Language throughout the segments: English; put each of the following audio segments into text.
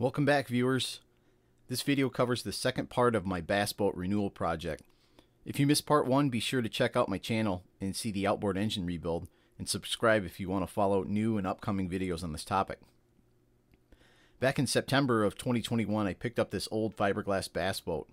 Welcome back viewers. This video covers the second part of my bass boat renewal project. If you missed part one, be sure to check out my channel and see the outboard engine rebuild and subscribe if you want to follow new and upcoming videos on this topic. Back in September of 2021, I picked up this old fiberglass bass boat.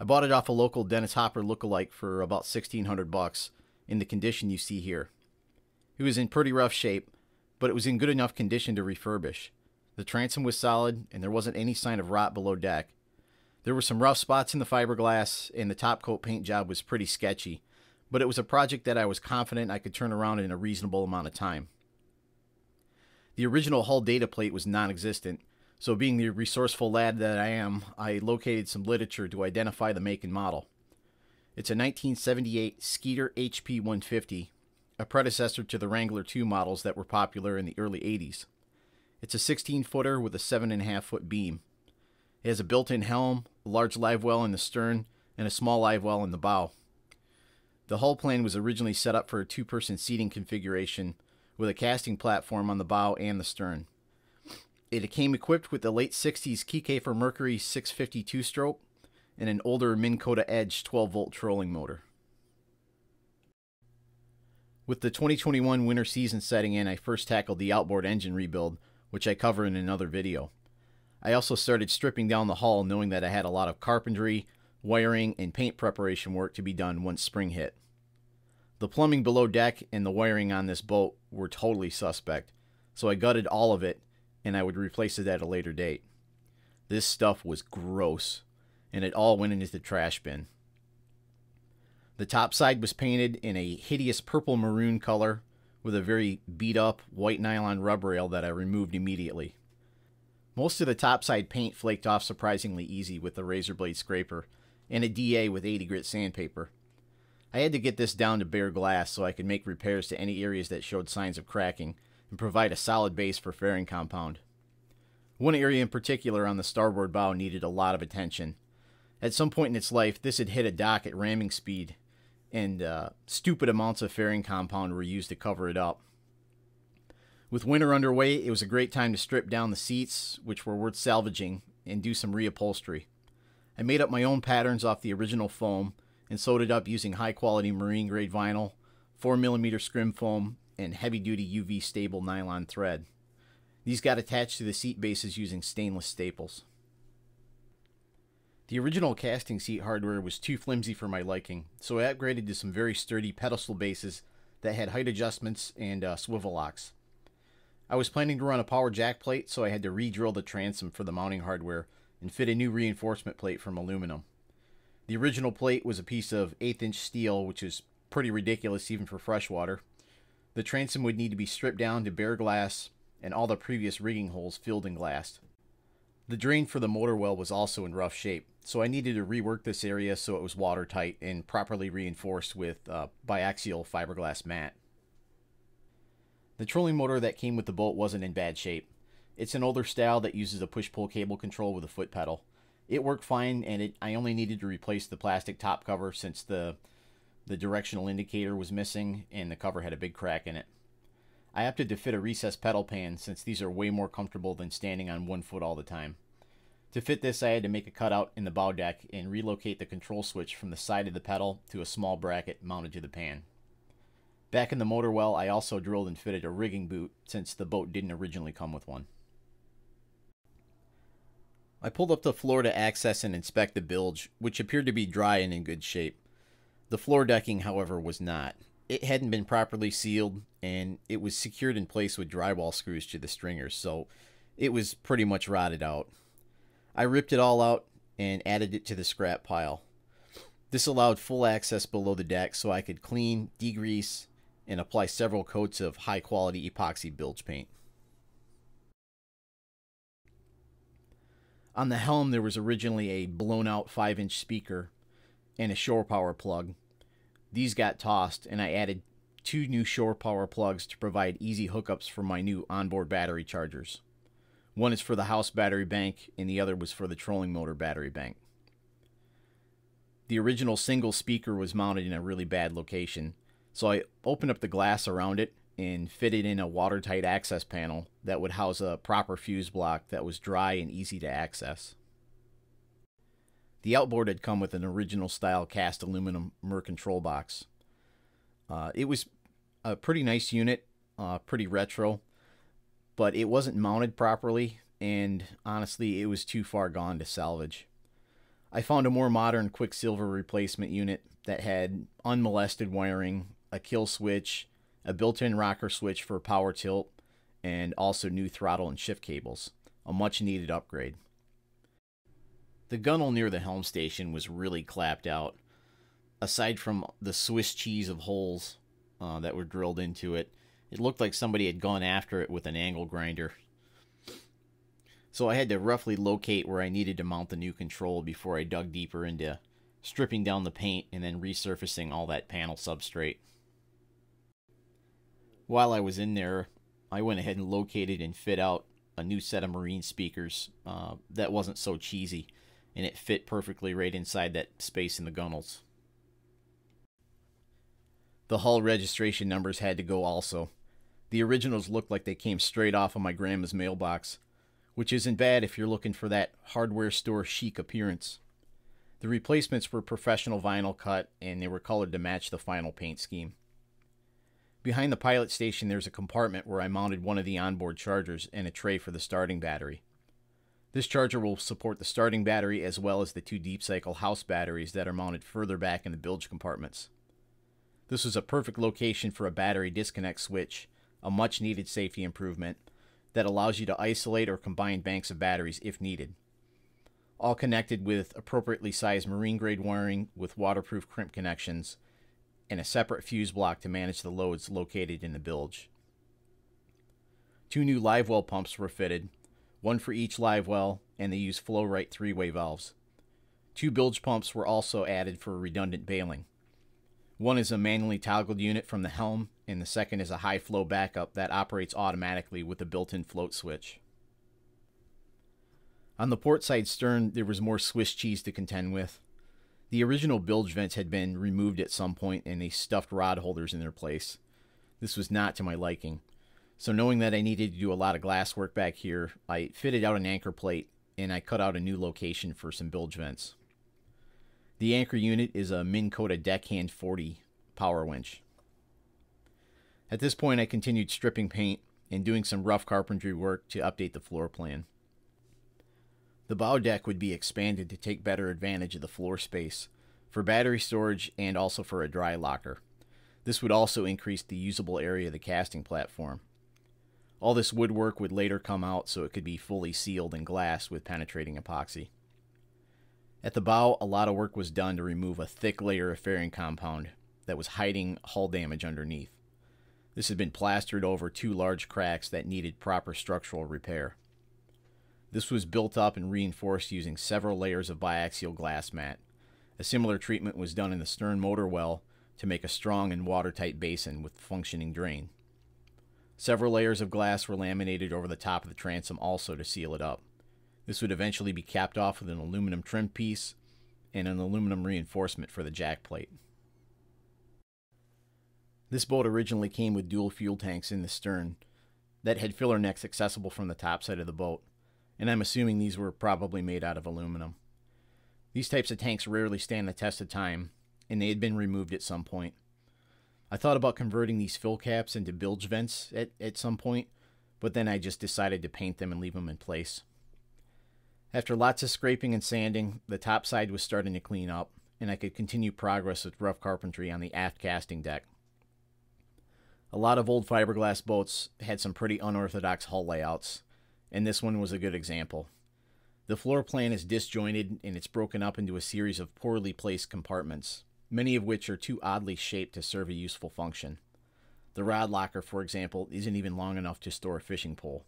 I bought it off a local Dennis Hopper lookalike for about 1600 bucks in the condition you see here. It was in pretty rough shape, but it was in good enough condition to refurbish. The transom was solid, and there wasn't any sign of rot below deck. There were some rough spots in the fiberglass, and the top coat paint job was pretty sketchy, but it was a project that I was confident I could turn around in a reasonable amount of time. The original hull data plate was non existent, so being the resourceful lad that I am, I located some literature to identify the make and model. It's a 1978 Skeeter HP 150, a predecessor to the Wrangler 2 models that were popular in the early 80s. It's a 16 footer with a 7.5 foot beam. It has a built in helm, a large live well in the stern, and a small live well in the bow. The hull plane was originally set up for a two person seating configuration with a casting platform on the bow and the stern. It came equipped with the late 60s Kiekhaefer Mercury 652 stroke and an older Minn Kota Edge 12 volt trolling motor. With the 2021 winter season setting in, I first tackled the outboard engine rebuild which I cover in another video. I also started stripping down the hull knowing that I had a lot of carpentry, wiring, and paint preparation work to be done once spring hit. The plumbing below deck and the wiring on this boat were totally suspect, so I gutted all of it and I would replace it at a later date. This stuff was gross, and it all went into the trash bin. The top side was painted in a hideous purple maroon color with a very beat up white nylon rub rail that I removed immediately. Most of the topside paint flaked off surprisingly easy with the razor blade scraper and a DA with 80 grit sandpaper. I had to get this down to bare glass so I could make repairs to any areas that showed signs of cracking and provide a solid base for fairing compound. One area in particular on the starboard bow needed a lot of attention. At some point in its life, this had hit a dock at ramming speed and uh, stupid amounts of fairing compound were used to cover it up. With winter underway, it was a great time to strip down the seats, which were worth salvaging, and do some reupholstery. I made up my own patterns off the original foam and sewed it up using high quality marine grade vinyl, 4mm scrim foam, and heavy duty UV stable nylon thread. These got attached to the seat bases using stainless staples. The original casting seat hardware was too flimsy for my liking, so I upgraded to some very sturdy pedestal bases that had height adjustments and uh, swivel locks. I was planning to run a power jack plate, so I had to re-drill the transom for the mounting hardware and fit a new reinforcement plate from aluminum. The original plate was a piece of eighth inch steel, which is pretty ridiculous even for freshwater. The transom would need to be stripped down to bare glass and all the previous rigging holes filled and glassed. The drain for the motor well was also in rough shape, so I needed to rework this area so it was watertight and properly reinforced with uh, biaxial fiberglass mat. The trolling motor that came with the boat wasn't in bad shape. It's an older style that uses a push-pull cable control with a foot pedal. It worked fine, and it, I only needed to replace the plastic top cover since the, the directional indicator was missing and the cover had a big crack in it. I opted to fit a recessed pedal pan since these are way more comfortable than standing on one foot all the time. To fit this, I had to make a cutout in the bow deck and relocate the control switch from the side of the pedal to a small bracket mounted to the pan. Back in the motor well, I also drilled and fitted a rigging boot since the boat didn't originally come with one. I pulled up the floor to access and inspect the bilge, which appeared to be dry and in good shape. The floor decking, however, was not it hadn't been properly sealed and it was secured in place with drywall screws to the stringers, so it was pretty much rotted out. I ripped it all out and added it to the scrap pile. This allowed full access below the deck so I could clean, degrease, and apply several coats of high quality epoxy bilge paint. On the helm, there was originally a blown out 5 inch speaker and a shore power plug these got tossed, and I added two new shore power plugs to provide easy hookups for my new onboard battery chargers. One is for the house battery bank, and the other was for the trolling motor battery bank. The original single speaker was mounted in a really bad location, so I opened up the glass around it and fitted in a watertight access panel that would house a proper fuse block that was dry and easy to access. The outboard had come with an original style cast aluminum Merc control box. Uh, it was a pretty nice unit, uh, pretty retro, but it wasn't mounted properly, and honestly, it was too far gone to salvage. I found a more modern Quicksilver replacement unit that had unmolested wiring, a kill switch, a built in rocker switch for power tilt, and also new throttle and shift cables. A much needed upgrade. The gunnel near the helm station was really clapped out. Aside from the Swiss cheese of holes uh, that were drilled into it, it looked like somebody had gone after it with an angle grinder. So I had to roughly locate where I needed to mount the new control before I dug deeper into stripping down the paint and then resurfacing all that panel substrate. While I was in there, I went ahead and located and fit out a new set of marine speakers uh, that wasn't so cheesy, and it fit perfectly right inside that space in the gunnels. The hull registration numbers had to go also. The originals looked like they came straight off of my grandma's mailbox, which isn't bad if you're looking for that hardware store chic appearance. The replacements were professional vinyl cut and they were colored to match the final paint scheme. Behind the pilot station, there's a compartment where I mounted one of the onboard chargers and a tray for the starting battery. This charger will support the starting battery as well as the two deep cycle house batteries that are mounted further back in the bilge compartments. This was a perfect location for a battery disconnect switch, a much needed safety improvement that allows you to isolate or combine banks of batteries if needed. All connected with appropriately sized marine grade wiring with waterproof crimp connections and a separate fuse block to manage the loads located in the bilge. Two new live well pumps were fitted, one for each live well, and they use Flow-Rite three way valves. Two bilge pumps were also added for redundant bailing. One is a manually toggled unit from the helm, and the second is a high flow backup that operates automatically with a built in float switch. On the port side stern, there was more Swiss cheese to contend with. The original bilge vents had been removed at some point and they stuffed rod holders in their place. This was not to my liking. So knowing that I needed to do a lot of glass work back here, I fitted out an anchor plate and I cut out a new location for some bilge vents. The anchor unit is a Minn Kota Deckhand 40 power winch. At this point I continued stripping paint and doing some rough carpentry work to update the floor plan. The bow deck would be expanded to take better advantage of the floor space for battery storage and also for a dry locker. This would also increase the usable area of the casting platform. All this woodwork would later come out so it could be fully sealed in glass with penetrating epoxy. At the bow, a lot of work was done to remove a thick layer of fairing compound that was hiding hull damage underneath. This had been plastered over two large cracks that needed proper structural repair. This was built up and reinforced using several layers of biaxial glass mat. A similar treatment was done in the stern motor well to make a strong and watertight basin with functioning drain. Several layers of glass were laminated over the top of the transom also to seal it up. This would eventually be capped off with an aluminum trim piece and an aluminum reinforcement for the jack plate. This boat originally came with dual fuel tanks in the stern that had filler necks accessible from the top side of the boat and I'm assuming these were probably made out of aluminum. These types of tanks rarely stand the test of time, and they had been removed at some point. I thought about converting these fill caps into bilge vents at, at some point, but then I just decided to paint them and leave them in place. After lots of scraping and sanding, the top side was starting to clean up, and I could continue progress with rough carpentry on the aft casting deck. A lot of old fiberglass boats had some pretty unorthodox hull layouts, and this one was a good example. The floor plan is disjointed and it's broken up into a series of poorly placed compartments, many of which are too oddly shaped to serve a useful function. The rod locker, for example, isn't even long enough to store a fishing pole.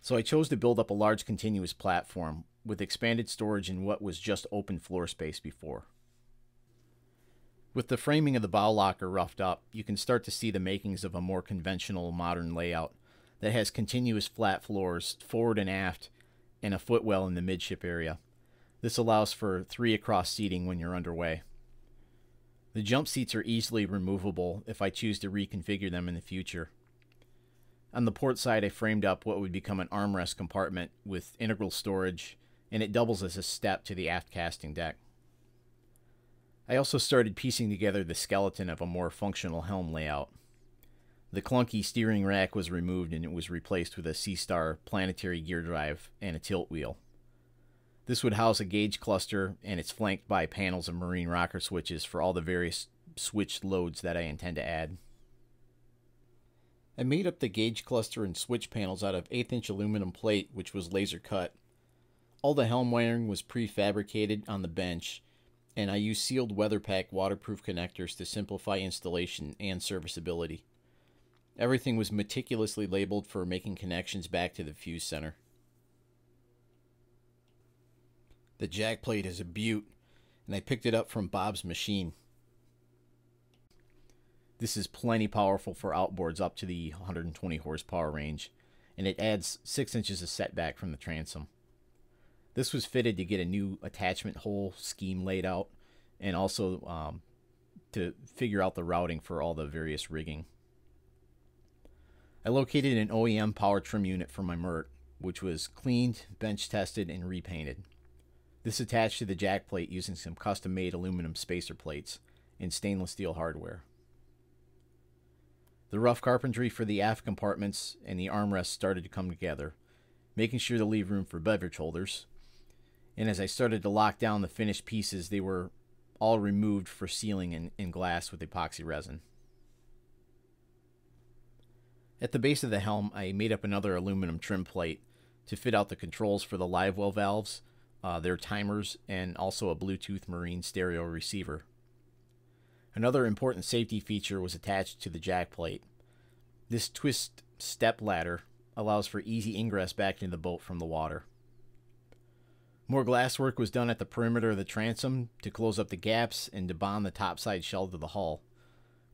So I chose to build up a large continuous platform with expanded storage in what was just open floor space before. With the framing of the bow locker roughed up, you can start to see the makings of a more conventional modern layout that has continuous flat floors forward and aft and a footwell in the midship area. This allows for three across seating when you're underway. The jump seats are easily removable if I choose to reconfigure them in the future. On the port side, I framed up what would become an armrest compartment with integral storage, and it doubles as a step to the aft casting deck. I also started piecing together the skeleton of a more functional helm layout. The clunky steering rack was removed and it was replaced with a Seastar planetary gear drive and a tilt wheel. This would house a gauge cluster and it's flanked by panels of marine rocker switches for all the various switched loads that I intend to add. I made up the gauge cluster and switch panels out of 8th inch aluminum plate which was laser cut. All the helm wiring was prefabricated on the bench and I used sealed WeatherPack waterproof connectors to simplify installation and serviceability. Everything was meticulously labeled for making connections back to the fuse center. The jack plate is a beaut, and I picked it up from Bob's machine. This is plenty powerful for outboards up to the 120 horsepower range, and it adds 6 inches of setback from the transom. This was fitted to get a new attachment hole scheme laid out and also um, to figure out the routing for all the various rigging. I located an OEM power trim unit for my Merc, which was cleaned, bench tested, and repainted. This attached to the jack plate using some custom made aluminum spacer plates and stainless steel hardware. The rough carpentry for the aft compartments and the armrests started to come together, making sure to leave room for beverage holders, and as I started to lock down the finished pieces, they were all removed for sealing in, in glass with epoxy resin. At the base of the helm, I made up another aluminum trim plate to fit out the controls for the live well valves, uh, their timers, and also a Bluetooth marine stereo receiver. Another important safety feature was attached to the jack plate. This twist step ladder allows for easy ingress back into the boat from the water. More glasswork was done at the perimeter of the transom to close up the gaps and to bond the topside shell to the hull.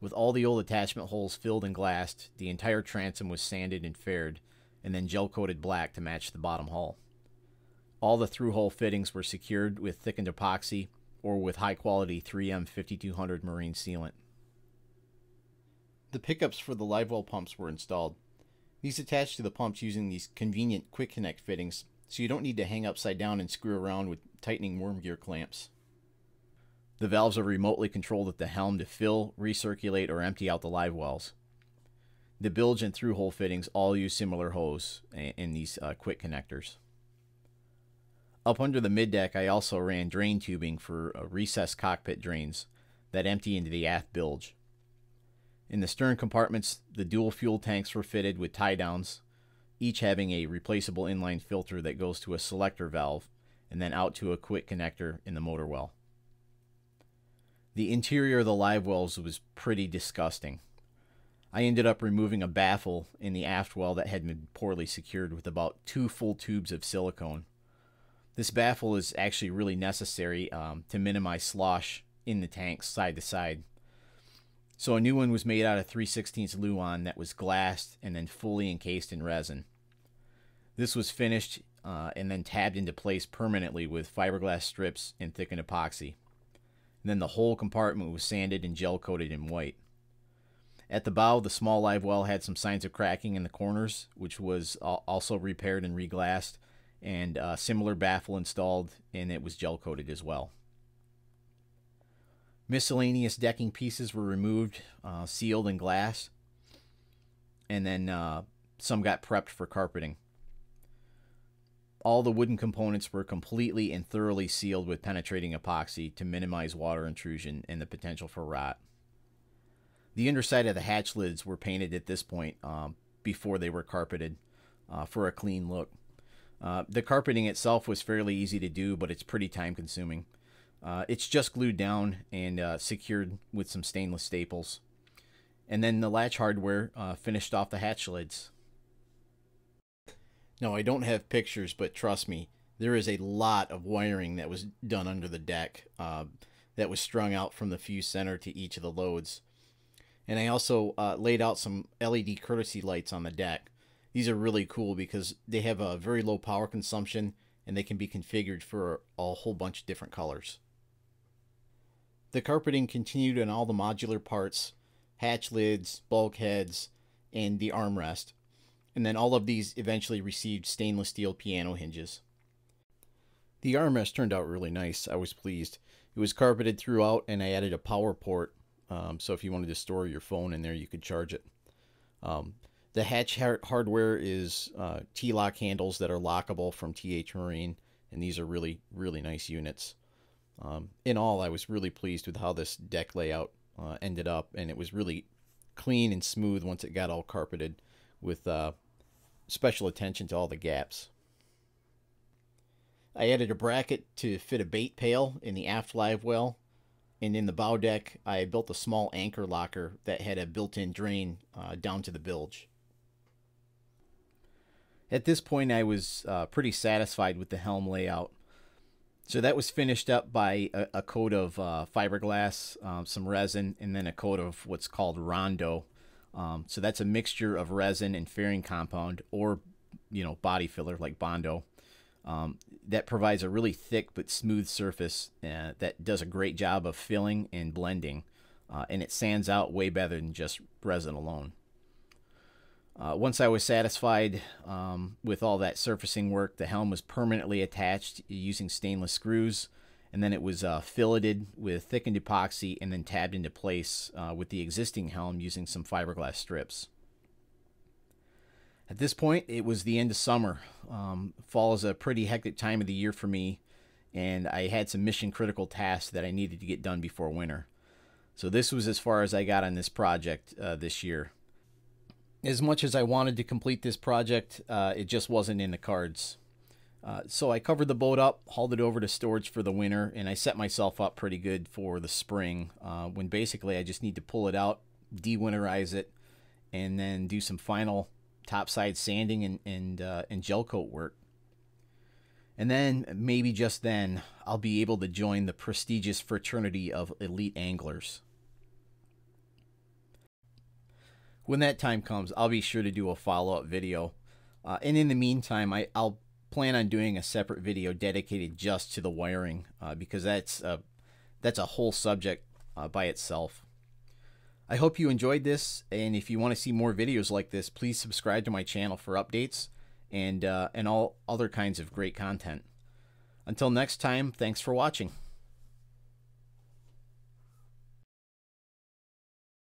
With all the old attachment holes filled and glassed, the entire transom was sanded and faired, and then gel coated black to match the bottom hull. All the through hole fittings were secured with thickened epoxy or with high quality 3M 5200 marine sealant. The pickups for the live well pumps were installed. These attach to the pumps using these convenient quick connect fittings so you don't need to hang upside down and screw around with tightening worm gear clamps. The valves are remotely controlled at the helm to fill, recirculate, or empty out the live wells. The bilge and through hole fittings all use similar hose in these uh, quick connectors. Up under the middeck, I also ran drain tubing for uh, recessed cockpit drains that empty into the aft bilge. In the stern compartments, the dual fuel tanks were fitted with tie downs each having a replaceable inline filter that goes to a selector valve and then out to a quick connector in the motor well. The interior of the live wells was pretty disgusting. I ended up removing a baffle in the aft well that had been poorly secured with about two full tubes of silicone. This baffle is actually really necessary um, to minimize slosh in the tanks side to side. So a new one was made out of 3 16 Luan that was glassed and then fully encased in resin. This was finished uh, and then tabbed into place permanently with fiberglass strips and thickened epoxy. And then the whole compartment was sanded and gel coated in white. At the bow, the small live well had some signs of cracking in the corners, which was also repaired and reglassed, and a similar baffle installed, and it was gel coated as well. Miscellaneous decking pieces were removed, uh, sealed in glass, and then uh, some got prepped for carpeting. All the wooden components were completely and thoroughly sealed with penetrating epoxy to minimize water intrusion and the potential for rot. The underside of the hatch lids were painted at this point um, before they were carpeted uh, for a clean look. Uh, the carpeting itself was fairly easy to do, but it's pretty time consuming. Uh, it's just glued down and uh, secured with some stainless staples. And then the latch hardware uh, finished off the hatch lids. Now, I don't have pictures, but trust me, there is a lot of wiring that was done under the deck uh, that was strung out from the fuse center to each of the loads. And I also laid out some LED courtesy lights on the deck. These are really cool because they have a very low power consumption and they can be configured for a whole bunch of different colors. The carpeting continued on all the modular parts, hatch lids, bulkheads, and the armrest, and then all of these eventually received stainless steel piano hinges. The armrest turned out really nice. I was pleased. It was carpeted throughout, and I added a power port, um, so if you wanted to store your phone in there, you could charge it. Um, the hatch hardware is uh, T-lock handles that are lockable from TH Marine, and these are really, really nice units. Um, in all, I was really pleased with how this deck layout uh, ended up, and it was really clean and smooth once it got all carpeted with uh, special attention to all the gaps. I added a bracket to fit a bait pail in the aft live well, and in the bow deck, I built a small anchor locker that had a built-in drain uh, down to the bilge. At this point, I was uh, pretty satisfied with the helm layout. So that was finished up by a, a coat of uh, fiberglass, um, some resin, and then a coat of what's called Rondo. Um, so that's a mixture of resin and fairing compound, or you know, body filler like Bondo. Um, that provides a really thick but smooth surface uh, that does a great job of filling and blending, uh, and it sands out way better than just resin alone. Uh, once I was satisfied um, with all that surfacing work, the helm was permanently attached using stainless screws, and then it was uh, filleted with thickened epoxy and then tabbed into place uh, with the existing helm using some fiberglass strips. At this point, it was the end of summer. Um, fall is a pretty hectic time of the year for me, and I had some mission critical tasks that I needed to get done before winter. So this was as far as I got on this project uh, this year as much as I wanted to complete this project, uh, it just wasn't in the cards. Uh, so I covered the boat up, hauled it over to storage for the winter, and I set myself up pretty good for the spring uh, when basically I just need to pull it out, dewinterize it, and then do some final topside sanding and, and, uh, and gel coat work. And then, maybe just then, I'll be able to join the prestigious fraternity of elite anglers. When that time comes, I'll be sure to do a follow up video. Uh, and in the meantime, I, I'll plan on doing a separate video dedicated just to the wiring uh, because that's a, that's a whole subject uh, by itself. I hope you enjoyed this, and if you want to see more videos like this, please subscribe to my channel for updates and uh, and all other kinds of great content. Until next time, thanks for watching.